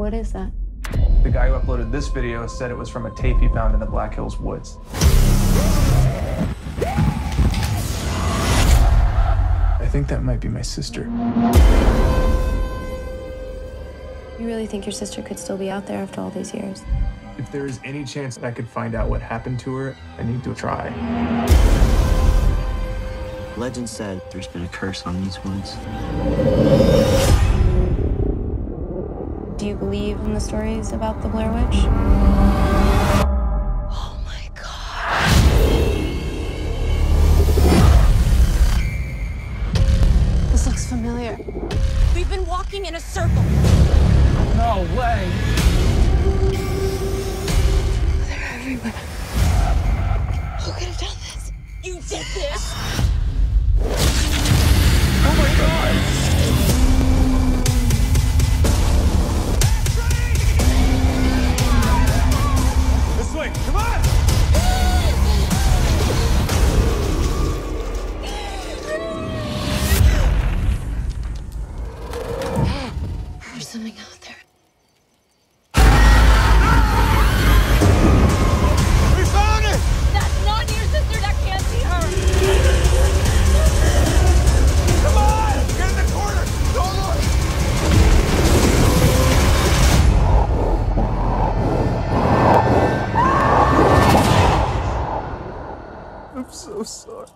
What is that? The guy who uploaded this video said it was from a tape he found in the Black Hills woods. I think that might be my sister. You really think your sister could still be out there after all these years? If there is any chance that I could find out what happened to her, I need to try. Legend said there's been a curse on these woods. Believe in the stories about the Blair Witch? Oh my god. This looks familiar. We've been walking in a circle. No way! They're everywhere. Who could have done this? You did this! I'm so sorry.